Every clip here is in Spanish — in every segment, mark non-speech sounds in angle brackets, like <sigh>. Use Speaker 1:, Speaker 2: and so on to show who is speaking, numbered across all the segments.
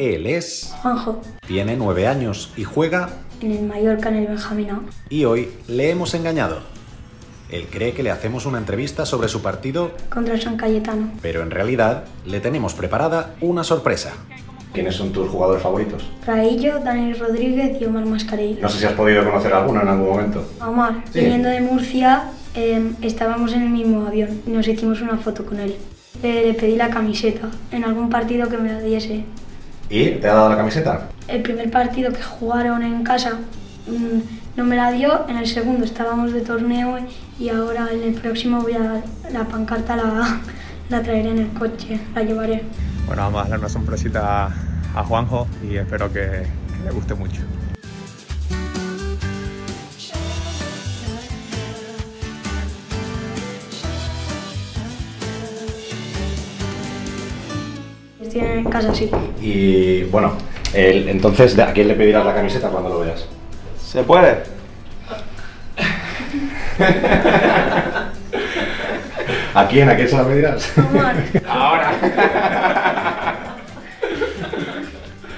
Speaker 1: Él es...
Speaker 2: Juanjo,
Speaker 1: Tiene nueve años y juega...
Speaker 2: en el Mallorca, en el Benjamín A.
Speaker 1: Y hoy le hemos engañado. Él cree que le hacemos una entrevista sobre su partido,
Speaker 2: contra San Cayetano.
Speaker 1: pero en realidad le tenemos preparada una sorpresa.
Speaker 3: ¿Quiénes son tus jugadores favoritos?
Speaker 2: Raillo, Dani Rodríguez y Omar Mascarello.
Speaker 3: No sé si has podido conocer alguno en algún momento.
Speaker 2: Omar,
Speaker 3: Sí.
Speaker 2: viniendo de Murcia, eh, estábamos en el mismo avión y nos hicimos una foto con él. Le, le pedí la camiseta en algún partido que me la diese.
Speaker 3: ¿Y te ha dado la camiseta?
Speaker 2: El primer partido que jugaron en casa mm, no me la dio, en el segundo estábamos de torneo y ahora en el próximo voy a la pancarta la, la traeré en el coche, la llevaré.
Speaker 4: Bueno, vamos a darle una sorpresita a, a Juanjo y espero que, que le guste mucho.
Speaker 2: Estoy en casa, sí.
Speaker 3: Y bueno, el- entonces, ¿a quién le pedirás la camiseta cuando lo veas?
Speaker 4: ¿Se puede?
Speaker 3: ¿A quién? ¿A quién se la pedirás?
Speaker 2: Omar,
Speaker 4: ¡Ahora!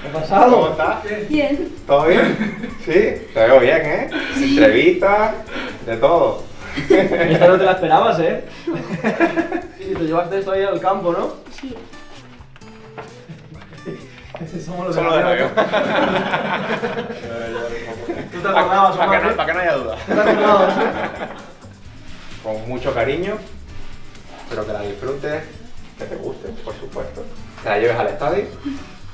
Speaker 4: ¿Qué ha pasado? ¿Cómo estás?
Speaker 2: bien.
Speaker 4: ¿Todo bien? Sí, te veo bien, ¿eh? Entrevistas, de todo.
Speaker 5: Esta no te la esperabas, ¿eh? <laughs> Sí, te llevaste esto ahí al campo, ¿no?
Speaker 2: Sí. <laughs>
Speaker 5: Somos los
Speaker 4: Solo de novio. <laughs>
Speaker 5: ¿Tú te acordabas,
Speaker 4: Para que, no, para que no haya duda.
Speaker 5: ¿Tú te acordabas?
Speaker 4: Con mucho cariño, espero que la disfrutes, que te guste, por supuesto. Que la lleves al estadio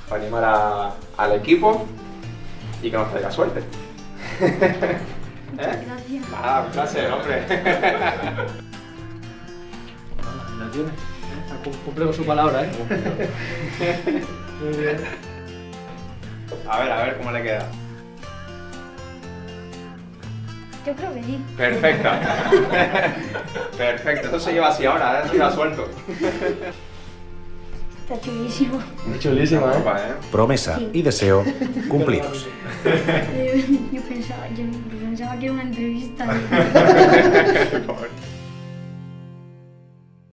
Speaker 4: para animar a- al equipo y que nos traiga suerte. <laughs> ¿Eh?
Speaker 2: Gracias.
Speaker 4: Nada, un placer, hombre.
Speaker 5: La tiene. Cumple con su palabra, ¿eh? Muy bien.
Speaker 4: A ver, a ver cómo le queda.
Speaker 2: Yo creo que sí.
Speaker 4: Perfecta. Perfecto, <laughs> eso se lleva así ahora, ¿eh? se lleva suelto.
Speaker 2: Está chulísimo.
Speaker 5: Chulísima, ¿eh?
Speaker 4: ¿eh?
Speaker 1: Promesa
Speaker 2: Sí.
Speaker 1: y deseo cumplidos. <laughs>
Speaker 2: Yo pensaba, yo pensaba que era una entrevista. <laughs>
Speaker 4: Pobre.